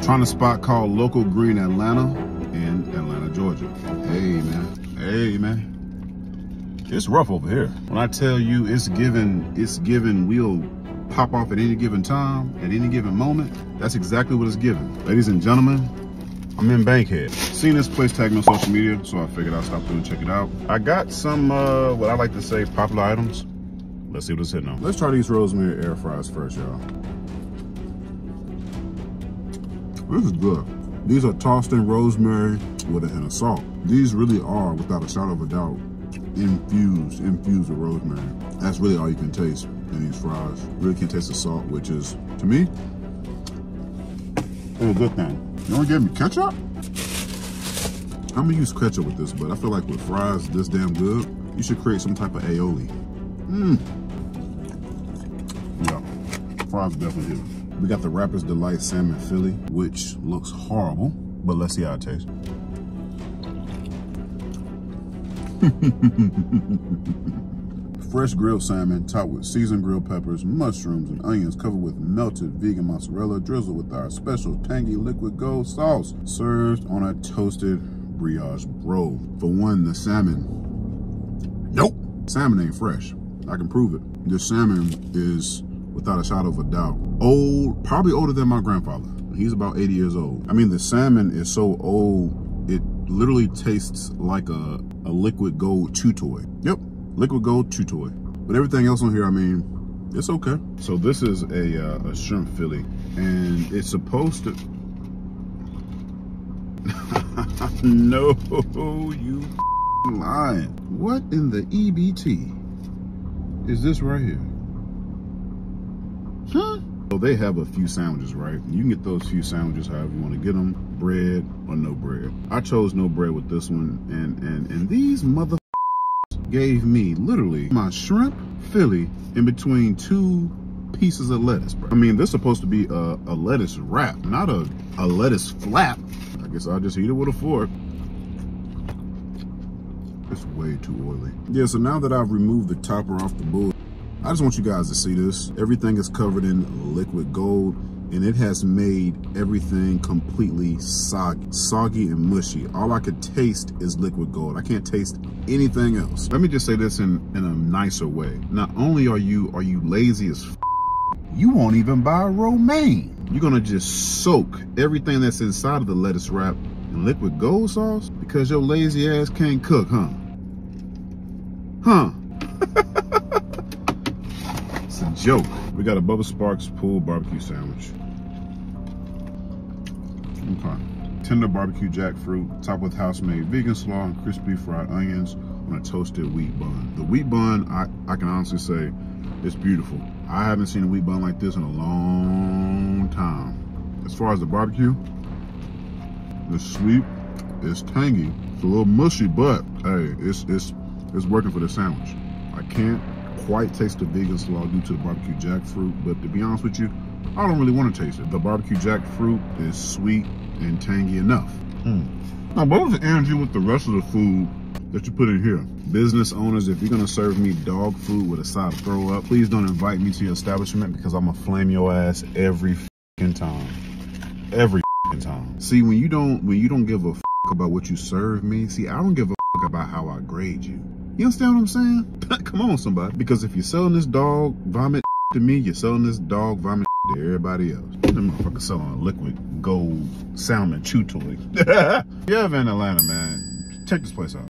Trying to spot called Local Green Atlanta in Atlanta, Georgia. Hey, man. Hey, man. It's rough over here. When I tell you it's given, it's given, we'll pop off at any given time, at any given moment. That's exactly what it's given. Ladies and gentlemen, I'm in Bankhead. Seen this place tagged on social media, so I figured I'd stop through and check it out. I got some, uh, what I like to say, popular items. Let's see what it's hitting on. Let's try these rosemary air fries first, y'all. This is good. These are tossed in rosemary with a hint of salt. These really are, without a shadow of a doubt, infused, infused with rosemary. That's really all you can taste in these fries. Really can't taste the salt, which is, to me, a good thing. You want to give me ketchup? I'm gonna use ketchup with this, but I feel like with fries this damn good, you should create some type of aioli. Mmm. Yeah, fries definitely good. We got the Rapper's Delight Salmon Philly, which looks horrible, but let's see how it tastes. Fresh grilled salmon topped with seasoned grilled peppers, mushrooms, and onions covered with melted vegan mozzarella drizzled with our special tangy liquid gold sauce served on a toasted brioche roll. For one, the salmon, nope, salmon ain't fresh. I can prove it. This salmon is, without a shadow of a doubt, old, probably older than my grandfather. He's about 80 years old. I mean, the salmon is so old, it literally tastes like a, a liquid gold chew toy. Yep, liquid gold chew toy. But everything else on here, I mean, it's okay. So this is a, uh, a shrimp Philly, and it's supposed to. no, you lying. What in the EBT is this right here? So they have a few sandwiches, right? You can get those few sandwiches however you want to get them, bread or no bread. I chose no bread with this one, and and and these mother gave me literally my shrimp Philly in between two pieces of lettuce, bro. I mean, this is supposed to be a, a lettuce wrap, not a, a lettuce flap. I guess I'll just eat it with a fork. It's way too oily. Yeah, so now that I've removed the topper off the bull, just want you guys to see this. Everything is covered in liquid gold and it has made everything completely soggy, soggy and mushy. All I could taste is liquid gold. I can't taste anything else. Let me just say this in, in a nicer way. Not only are you are you lazy as you won't even buy romaine. You're gonna just soak everything that's inside of the lettuce wrap in liquid gold sauce because your lazy ass can't cook, huh? Huh? a joke. We got a Bubba Sparks pool barbecue sandwich. Okay. Tender barbecue jackfruit, topped with house-made vegan slaw and crispy fried onions on a toasted wheat bun. The wheat bun, I, I can honestly say, it's beautiful. I haven't seen a wheat bun like this in a long time. As far as the barbecue, it's sweet, it's tangy, it's a little mushy, but hey, it's it's it's working for the sandwich. I can't quite taste the vegan slaw due to the barbecue jackfruit, but to be honest with you, I don't really want to taste it. The barbecue jackfruit is sweet and tangy enough. Mm. Now, what was the energy with the rest of the food that you put in here? Business owners, if you're gonna serve me dog food with a side of throw up, please don't invite me to your establishment because I'm gonna flame your ass every time. Every time. See, when you don't when you don't give a about what you serve me, see, I don't give a about how I grade you. You understand what I'm saying? Come on, somebody. Because if you're selling this dog vomit to me, you're selling this dog vomit to everybody else. That motherfucker selling liquid gold salmon chew toy. yeah, in Atlanta, man. Check this place out.